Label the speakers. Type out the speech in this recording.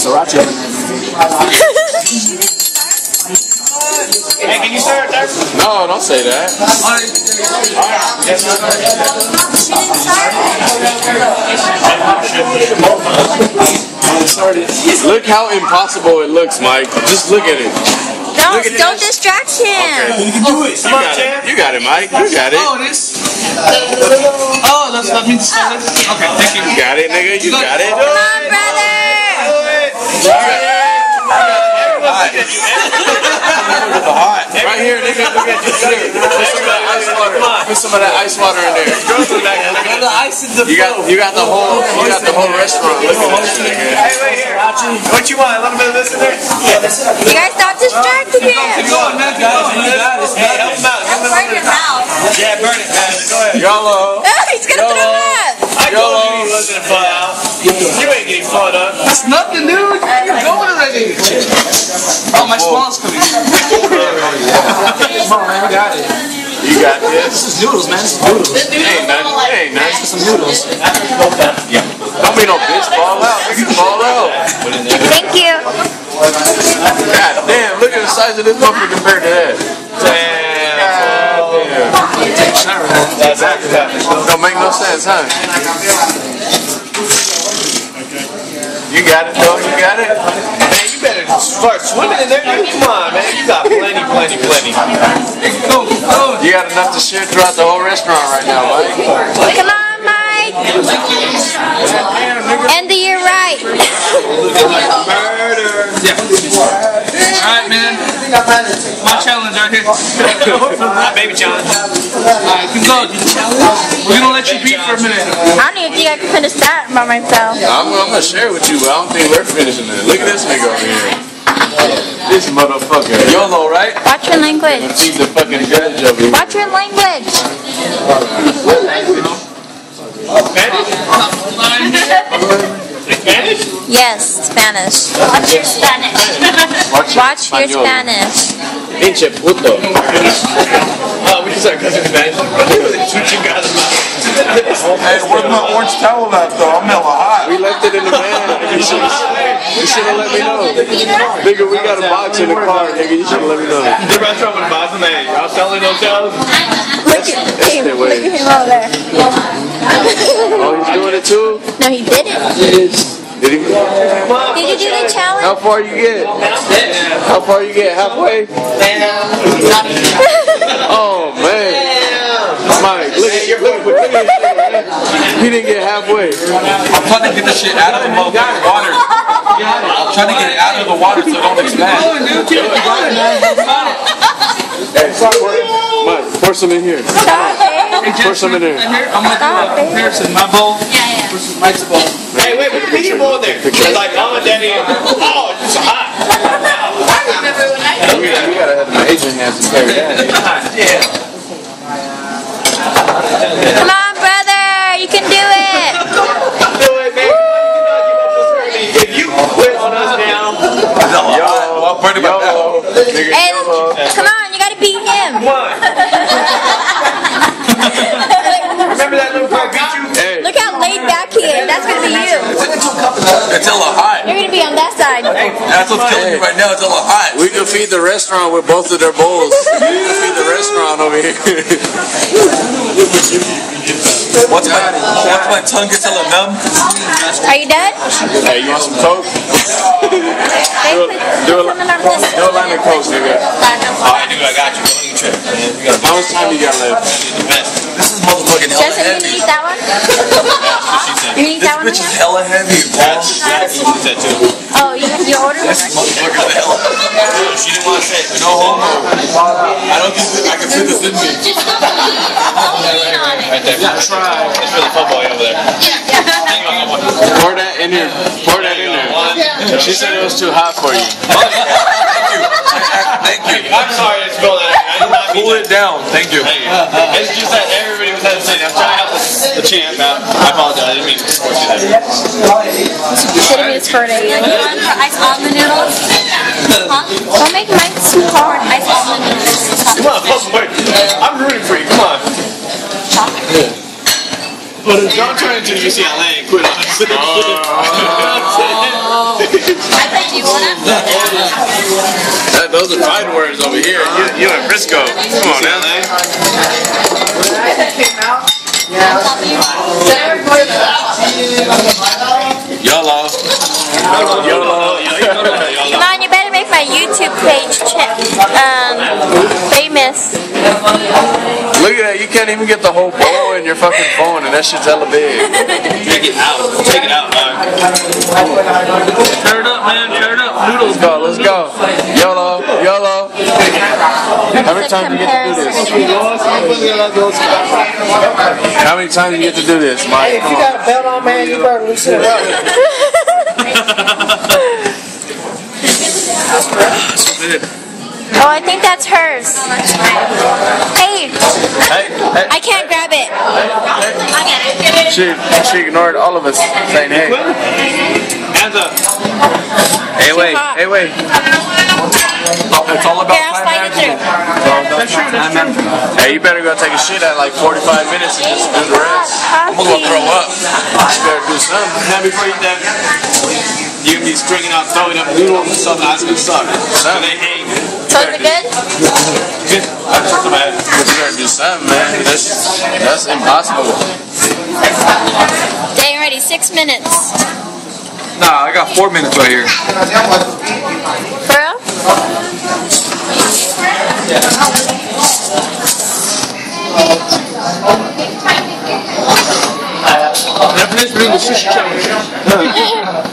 Speaker 1: Sriracha.
Speaker 2: Hey, can you start there?
Speaker 3: No, don't say that. Look how impossible it looks, Mike. Just look at it.
Speaker 4: Don't,
Speaker 3: Look at
Speaker 4: don't
Speaker 3: this.
Speaker 4: distract him.
Speaker 1: You can do it.
Speaker 3: You got it. You got it, Mike. You got it.
Speaker 1: Oh, it is. Oh, that's that means. Okay, thank you.
Speaker 3: You got it, nigga. You got it.
Speaker 4: Come on, brother.
Speaker 3: Right here, nigga. Look you. Put some of that ice water. Put some of that ice water in there.
Speaker 1: The ice in the
Speaker 3: You got, you got the whole, you got the whole restaurant. Look at this, nigga.
Speaker 2: Hey, wait here. What you want? A little bit of this in there?
Speaker 4: You guys stop distracting him.
Speaker 1: Keep going, man. Keep going. You got it.
Speaker 2: Hey, help him out. Give him a
Speaker 4: Burn your mouth.
Speaker 2: Yeah, burn it, man. Go ahead.
Speaker 3: YOLO.
Speaker 4: He's gonna throw up.
Speaker 2: I told you he wasn't fun out. You ain't getting fun up.
Speaker 1: That's nothing, dude. You're going already. Oh, my small's coming. Come on, man. We got it.
Speaker 3: You got this.
Speaker 1: This is noodles, man. This is noodles.
Speaker 3: Ain't nothing. Ain't nothing.
Speaker 1: Some noodles. Yeah.
Speaker 3: Don't be no bitch. Ball out. Nigga, ball out.
Speaker 4: Thank you.
Speaker 3: God damn. Look at the size of this motherfucker compared to that.
Speaker 2: Damn.
Speaker 3: Damn.
Speaker 2: That's exactly.
Speaker 3: Don't make no sense, huh? You got it, though. You got it.
Speaker 2: Man, you better start swimming in there, dude. Come on, man. You got plenty, plenty, plenty.
Speaker 1: Go, go.
Speaker 3: You got enough to share throughout the whole restaurant right now, Mike.
Speaker 4: Come on, Mike. End the year right.
Speaker 2: Murder.
Speaker 1: Yeah. All right, man. My challenge right here. All
Speaker 2: My baby challenge.
Speaker 1: right, you can go. We're gonna let you beat for a minute.
Speaker 4: I don't even think I can finish that by myself.
Speaker 3: I'm, I'm gonna share with you, but I don't think we're finishing it. Look at this nigga over here. This motherfucker. YOLO, right?
Speaker 4: Watch your language.
Speaker 3: He's the fucking judge over here.
Speaker 4: Watch your language.
Speaker 2: Spanish?
Speaker 4: Yes, Spanish.
Speaker 5: Watch your Spanish?
Speaker 3: Watch,
Speaker 4: Watch your
Speaker 3: Español.
Speaker 4: Spanish.
Speaker 3: Pinche puto.
Speaker 2: Oh, we can start cussing Spanish.
Speaker 6: Hey, where's my orange towel at though? I'm hella hot.
Speaker 3: We left it in the van. You should have let me know. Nigga, we got a box in the car, nigga. You should have let me know.
Speaker 2: The restaurant with Boston, hey, y'all selling hotels?
Speaker 4: Look at
Speaker 3: That's
Speaker 4: him.
Speaker 3: the
Speaker 4: Look
Speaker 3: way.
Speaker 4: at him over there.
Speaker 3: Oh, he's doing it too?
Speaker 4: No, he didn't.
Speaker 3: Did he?
Speaker 4: Did you do the challenge?
Speaker 3: How far you get? How far you get? Halfway? Oh, man. Mike, look at, look, look at shit, man. He didn't get halfway.
Speaker 6: I'm trying to get this shit out of the motherfucking water. I'm trying to get it out of the water so it don't expand.
Speaker 3: Mike, pour some in here.
Speaker 4: Stop it.
Speaker 3: Pour some in there.
Speaker 1: I'm gonna do a comparison. My bowl
Speaker 5: Yeah, yeah.
Speaker 1: versus Mike's bowl.
Speaker 2: Hey, wait, put the medium bowl in there. It's like mom and daddy. Oh, it's hot.
Speaker 5: I remember when I
Speaker 3: We, we gotta have an Asian hands to carry that.
Speaker 2: Yeah.
Speaker 4: Come on, brother. You can do it.
Speaker 2: Do it, man. If you quit on us now,
Speaker 3: YOLO.
Speaker 6: I'm burning my
Speaker 3: YOLO. Nigga,
Speaker 4: And come on, you gotta beat him.
Speaker 2: come on. Remember that little girl beat you?
Speaker 3: Hey,
Speaker 4: Look how laid back he is. That's gonna be you.
Speaker 6: It's hella hot.
Speaker 4: You're gonna be on that side.
Speaker 6: That's what's killing me right now. It's hella hot.
Speaker 3: we can feed the restaurant with both of their bowls. We can feed the restaurant over here.
Speaker 6: Once my, once my tongue gets hella numb,
Speaker 4: Are you dead?
Speaker 3: hey, you want some Coke?
Speaker 4: They put,
Speaker 3: do
Speaker 4: put
Speaker 3: it.
Speaker 4: something.
Speaker 3: Do a line of Coke, nigga.
Speaker 2: I do. I got you. Don't even trip, man. You got
Speaker 3: How much time you got left?
Speaker 2: the best.
Speaker 6: this is motherfucking hella
Speaker 4: Justin, you gonna that one?
Speaker 2: That's what she said.
Speaker 4: You gonna eat
Speaker 6: This bitch is hella heavy, bro.
Speaker 2: That's exactly what she said too.
Speaker 4: Oh, you you ordered one?
Speaker 6: Motherfucker's hella
Speaker 2: She didn't want to say it.
Speaker 6: No homo. I don't think I can fit this in me.
Speaker 5: Just don't lean on it.
Speaker 2: Right there. That's for the football over there. Hang on, hang on.
Speaker 3: Pour that in here. Pour that in there.
Speaker 2: One.
Speaker 3: She said it was too hot for you.
Speaker 6: Thank you. Thank you.
Speaker 2: I'm sorry to spill that. I did not mean
Speaker 6: Cool
Speaker 2: that.
Speaker 6: it down. Thank you.
Speaker 2: It's just that everybody was hesitating. I'm trying to help the, the champ out. I apologize. I didn't mean to force you there.
Speaker 4: Should have been for it.
Speaker 5: You want for ice almond noodles? Huh?
Speaker 4: Don't make mine too hard.
Speaker 5: Ice almond noodles.
Speaker 2: Come on, fuck wait. I'm rooting for you. Come on. But don't turn into UCLA and quit on oh. us.
Speaker 5: Do you want to?
Speaker 3: That, those are fighting words over here. You, you Frisco. Come on now. YOLO. YOLO.
Speaker 4: Come on, you better make my YouTube page ch- um, famous.
Speaker 3: Look at that. You can't even get the whole bowl in your fucking phone, and that shit's hella big.
Speaker 2: Take it out. Take it out, dog.
Speaker 1: Turn it up, man. Turn it up. Noodles.
Speaker 3: Let's go. Let's go. YOLO. YOLO. How many times do you get to do this? How many times do you get to do this, Mike? Come on.
Speaker 7: got a belt on, man, you better loosen it up.
Speaker 4: Oh, I think that's hers. Hey,
Speaker 3: Hey, hey.
Speaker 4: I can't grab it.
Speaker 3: She, she ignored all of us saying, hey.
Speaker 2: Hands up.
Speaker 3: Hey, wait. Hey, wait.
Speaker 6: It's all about
Speaker 4: Here, I'll slide it through.
Speaker 3: Hey, you better go take a shit at like 45 minutes and just do the rest.
Speaker 6: I'm gonna throw up.
Speaker 3: You better do something.
Speaker 2: Now before you that, you can be stringing out, throwing up noodles and stuff. That's gonna suck. So they hate.
Speaker 4: So is it good?
Speaker 2: That's just.
Speaker 3: But you better do something, man. That's, that's impossible.
Speaker 4: Dang, ready, six minutes.
Speaker 6: Nah, I got four minutes right here.
Speaker 4: For real?
Speaker 1: Definition of the sushi challenge.